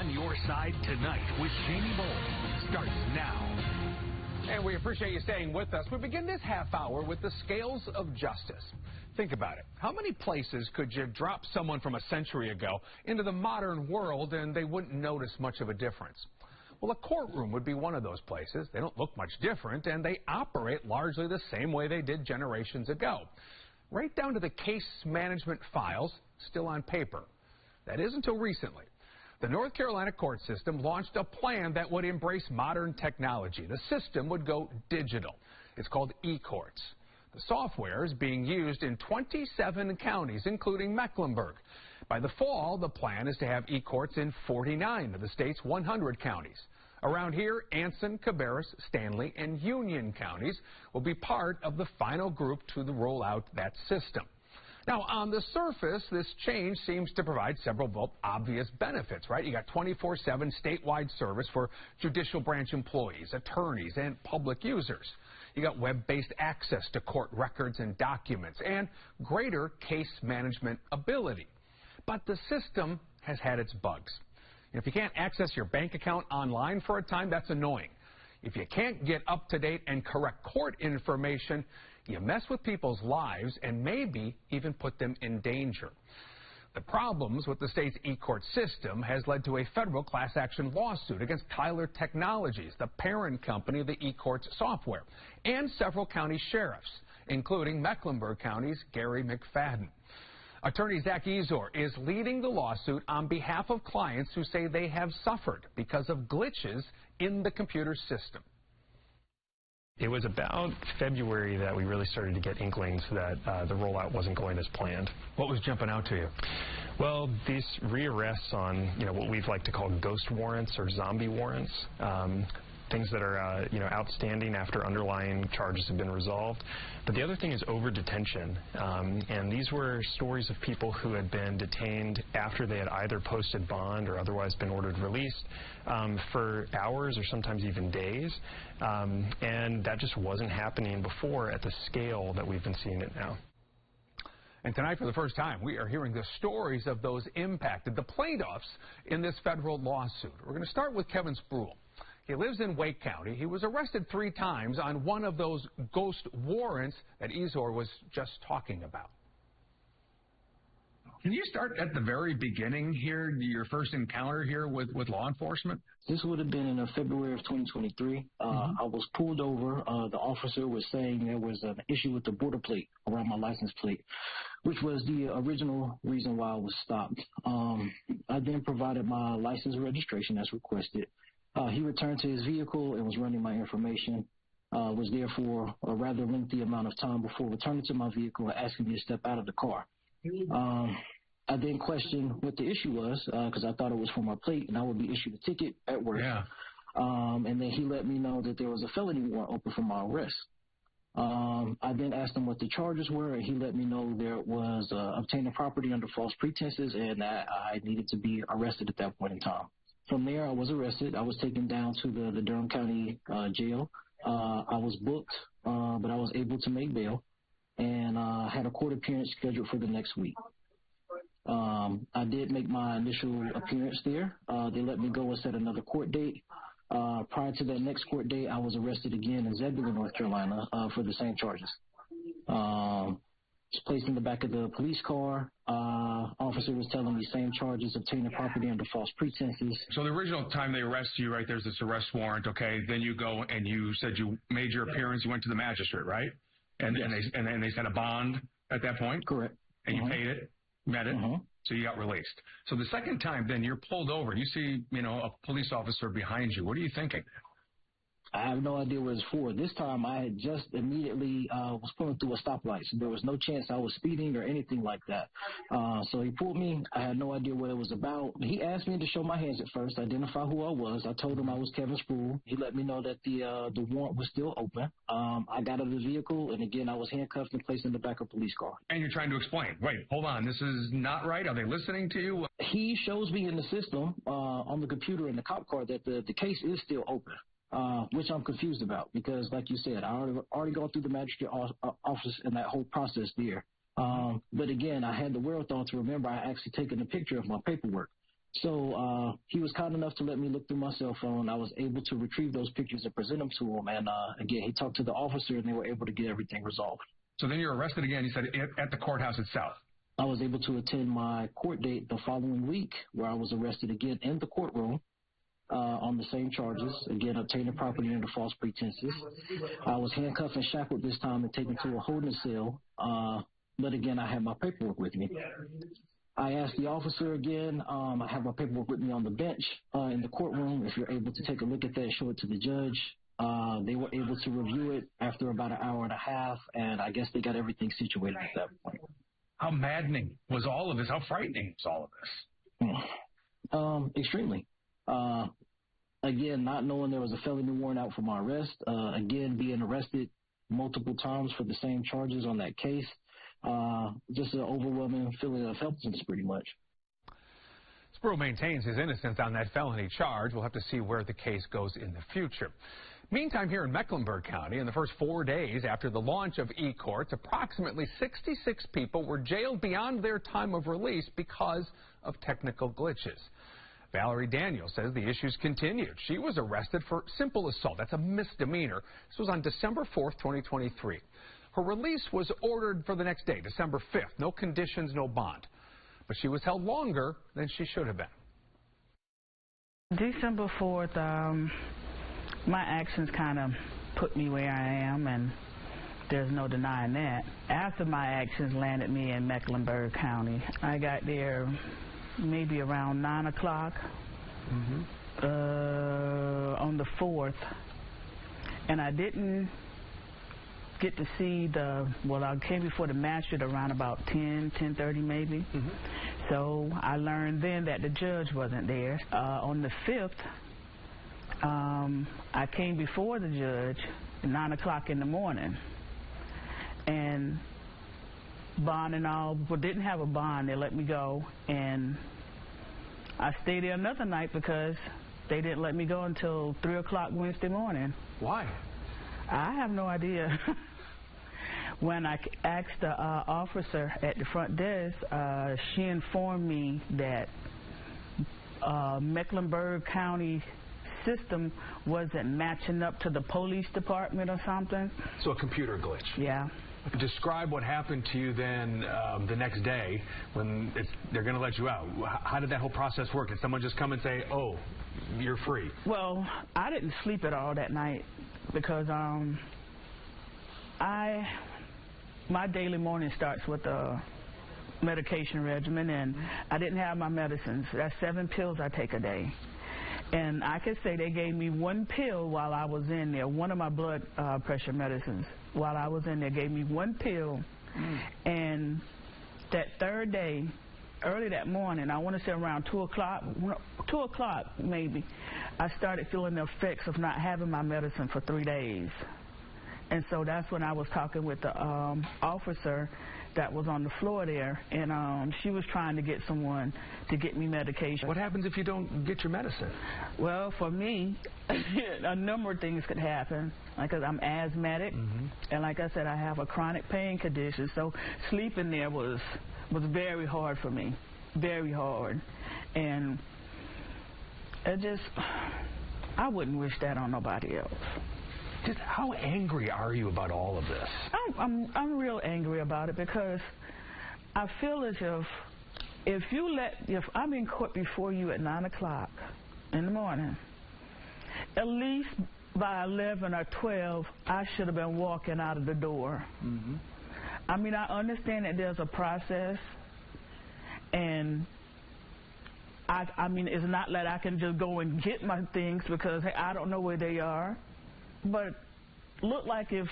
On Your Side Tonight with Jamie Boll starts now. And we appreciate you staying with us. We begin this half hour with the scales of justice. Think about it. How many places could you drop someone from a century ago into the modern world and they wouldn't notice much of a difference? Well, a courtroom would be one of those places. They don't look much different, and they operate largely the same way they did generations ago. Right down to the case management files, still on paper. That is until recently. The North Carolina court system launched a plan that would embrace modern technology. The system would go digital. It's called eCourts. The software is being used in 27 counties, including Mecklenburg. By the fall, the plan is to have eCourts in 49 of the state's 100 counties. Around here, Anson, Cabarrus, Stanly, and Union counties will be part of the final group to roll out that system. Now, on the surface, this change seems to provide several obvious benefits, right? You got 24-7 statewide service for judicial branch employees, attorneys, and public users. You got web-based access to court records and documents, and greater case management ability. But the system has had its bugs. If you can't access your bank account online for a time, that's annoying. If you can't get up-to-date and correct court information, you mess with people's lives and maybe even put them in danger. The problems with the state's e-court system has led to a federal class action lawsuit against Tyler Technologies, the parent company of the e-courts software, and several county sheriffs, including Mecklenburg County's Gary McFadden. Attorney Zach Ezor is leading the lawsuit on behalf of clients who say they have suffered because of glitches in the computer system. It was about February that we really started to get inklings that uh, the rollout wasn't going as planned. What was jumping out to you? Well, these rearrests on, you know, what we've like to call ghost warrants or zombie warrants. Um, things that are uh, you know outstanding after underlying charges have been resolved. But the other thing is over detention, um, and these were stories of people who had been detained after they had either posted bond or otherwise been ordered released um, for hours or sometimes even days, um, and that just wasn't happening before at the scale that we've been seeing it now. And tonight, for the first time, we are hearing the stories of those impacted, the plaintiffs in this federal lawsuit. We're going to start with Kevin Spruill. He lives in Wake County. He was arrested three times on one of those ghost warrants that Ezor was just talking about. Can you start at the very beginning here, your first encounter here with, with law enforcement? This would have been in uh, February of 2023. Uh, mm-hmm. I was pulled over. Uh, the officer was saying there was an issue with the border plate around my license plate, which was the original reason why I was stopped. Um, I then provided my license registration as requested. Uh, he returned to his vehicle and was running my information. Uh, was there for a rather lengthy amount of time before returning to my vehicle and asking me to step out of the car. Um, I then questioned what the issue was because uh, I thought it was for my plate and I would be issued a ticket at work. Yeah. Um, and then he let me know that there was a felony warrant open for my arrest. Um, I then asked him what the charges were, and he let me know there was uh, obtaining property under false pretenses and that I needed to be arrested at that point in time. From there, I was arrested. I was taken down to the, the Durham County uh, jail. Uh, I was booked, uh, but I was able to make bail and uh, had a court appearance scheduled for the next week. Um, I did make my initial appearance there. Uh, they let me go and set another court date. Uh, prior to that next court date, I was arrested again in Zebulon, North Carolina, uh, for the same charges. Um, was placed in the back of the police car. Uh, officer was telling me same charges, obtaining property under false pretenses. So the original time they arrest you, right, there's this arrest warrant, okay? Then you go and you said you made your appearance, you went to the magistrate, right? And, yes. and they and, and they set a bond at that point? Correct. And you uh-huh. paid it, met it, uh-huh. so you got released. So the second time, then you're pulled over. You see, you know, a police officer behind you. What are you thinking? I have no idea what it's for. This time I had just immediately uh, was pulling through a stoplight, so there was no chance I was speeding or anything like that. Uh, so he pulled me. I had no idea what it was about. He asked me to show my hands at first, identify who I was. I told him I was Kevin Spruill. He let me know that the uh, the warrant was still open. Um, I got out of the vehicle, and again I was handcuffed and placed in the back of a police car. And you're trying to explain. Wait, hold on. This is not right. Are they listening to you? He shows me in the system uh, on the computer in the cop car that the the case is still open uh, which I'm confused about because, like you said, I already already gone through the magistrate uh, office and that whole process there. Um, but again, I had the wherewithal to remember I actually taken a picture of my paperwork. So uh, he was kind enough to let me look through my cell phone. I was able to retrieve those pictures and present them to him. And uh, again, he talked to the officer, and they were able to get everything resolved. So then you're arrested again. You said at, at the courthouse itself. I was able to attend my court date the following week, where I was arrested again in the courtroom. On the same charges, again, obtaining property under false pretenses. I was handcuffed and shackled this time and taken to a holding cell. Uh, but again, I had my paperwork with me. I asked the officer again. Um, I have my paperwork with me on the bench uh, in the courtroom. If you're able to take a look at that, show it to the judge. Uh, they were able to review it after about an hour and a half, and I guess they got everything situated at that point. How maddening was all of this? How frightening was all of this? Um, extremely. Uh, again, not knowing there was a felony warrant out for my arrest. Uh, again, being arrested multiple times for the same charges on that case uh, just an overwhelming feeling of helplessness, pretty much. Spruill maintains his innocence on that felony charge. We'll have to see where the case goes in the future. Meantime, here in Mecklenburg County, in the first four days after the launch of e-courts, approximately 66 people were jailed beyond their time of release because of technical glitches. Valerie Daniels says the issues continued. She was arrested for simple assault. That's a misdemeanor. This was on December 4th, 2023. Her release was ordered for the next day, December 5th. No conditions, no bond. But she was held longer than she should have been. December 4th, um, my actions kind of put me where I am, and there's no denying that. After my actions landed me in Mecklenburg County, I got there maybe around 9 o'clock mm -hmm. uh, on the 4th, and I didn't get to see the, well, I came before the match magistrate around about 10, 10.30 maybe. Mm -hmm. So I learned then that the judge wasn't there. Uh, on the 5th, um, I came before the judge at 9 o'clock in the morning. And bond and all, but didn't have a bond. They let me go. And I stayed there another night because they didn't let me go until 3 o'clock Wednesday morning. Why? I have no idea. when I asked the uh, officer at the front desk, uh, she informed me that uh, Mecklenburg County system wasn't matching up to the police department or something. So a computer glitch. Yeah. Describe what happened to you then um, the next day when they're going to let you out. How did that whole process work? Did someone just come and say, "Oh, you're free"? Well, I didn't sleep at all that night because um, I my daily morning starts with a medication regimen, and I didn't have my medicines. That's seven pills I take a day. And I could say they gave me one pill while I was in there, one of my blood uh, pressure medicines. While I was in there, gave me one pill. Mm. And that third day, early that morning, I want to say around 2 o'clock, 2 o'clock maybe, I started feeling the effects of not having my medicine for three days. And so that's when I was talking with the um, officer that was on the floor there, and um, she was trying to get someone to get me medication. What happens if you don't get your medicine? Well, for me, a number of things could happen. Because I'm asthmatic, mm -hmm. and like I said, I have a chronic pain condition, so sleeping there was was very hard for me, very hard, and it just I wouldn't wish that on nobody else. Just how angry are you about all of this? I'm, I'm, I'm real angry about it because I feel as if if you let, if I'm in court before you at 9 o'clock in the morning, at least by 11 or 12, I should have been walking out of the door. Mm-hmm. I mean, I understand that there's a process, and I, I mean, it's not that I can just go and get my things because hey, I don't know where they are but looked like if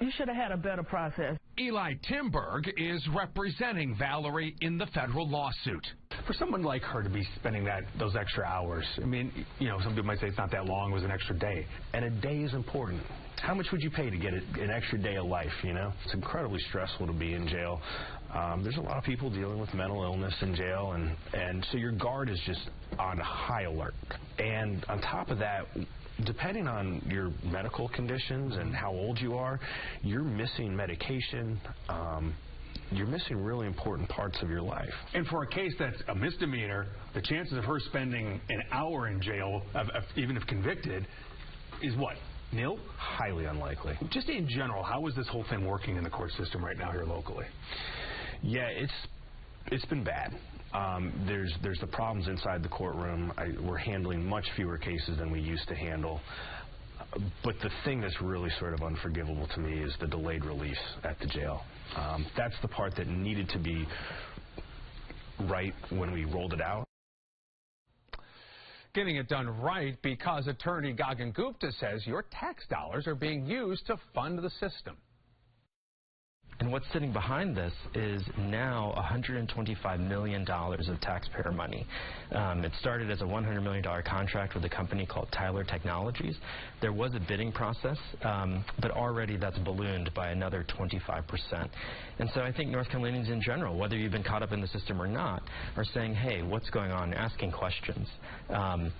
you should have had a better process. Eli Timberg is representing Valerie in the federal lawsuit. For someone like her to be spending that those extra hours, I mean, you know, some people might say it's not that long, it was an extra day. And a day is important. How much would you pay to get an extra day of life, you know? It's incredibly stressful to be in jail. Um, there's a lot of people dealing with mental illness in jail, and, and so your guard is just on high alert. And on top of that, depending on your medical conditions and how old you are, you're missing medication. Um, you're missing really important parts of your life. And for a case that's a misdemeanor, the chances of her spending an hour in jail, of, of, even if convicted, is what? Nil? Highly unlikely. Just in general, how is this whole thing working in the court system right now here locally? Yeah, it's it's been bad. Um, there's there's the problems inside the courtroom. I, we're handling much fewer cases than we used to handle. But the thing that's really sort of unforgivable to me is the delayed release at the jail. Um, that's the part that needed to be right when we rolled it out. Getting it done right because attorney Gagan Gupta says your tax dollars are being used to fund the system. And what's sitting behind this is now $125 million of taxpayer money. Um, it started as a $100 million contract with a company called Tyler Technologies. There was a bidding process, um, but already that's ballooned by another 25%. And so I think North Carolinians in general, whether you've been caught up in the system or not, are saying, hey, what's going on? Asking questions. Um,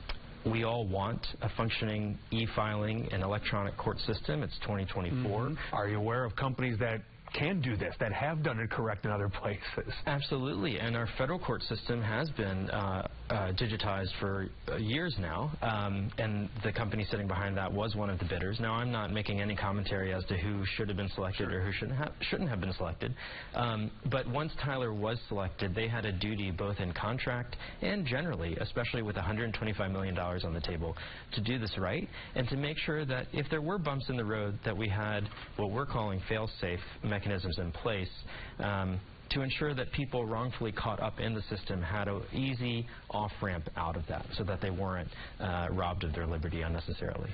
we all want a functioning e-filing and electronic court system. It's 2024. Mm-hmm. Are you aware of companies that can do this, that have done it correct in other places. Absolutely, and our federal court system has been uh, uh, digitized for uh, years now, um, and the company sitting behind that was one of the bidders. Now, I'm not making any commentary as to who should have been selected sure. or who shouldn't have, shouldn't have been selected, um, but once Tyler was selected, they had a duty both in contract and generally, especially with $125 million on the table, to do this right and to make sure that if there were bumps in the road, that we had what we're calling fail-safe mechanisms in place um, to ensure that people wrongfully caught up in the system had an easy off-ramp out of that so that they weren't uh, robbed of their liberty unnecessarily.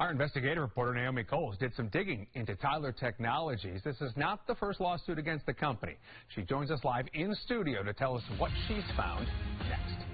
Our investigative reporter Naomi Coles did some digging into Tyler Technologies. This is not the first lawsuit against the company. She joins us live in studio to tell us what she's found next.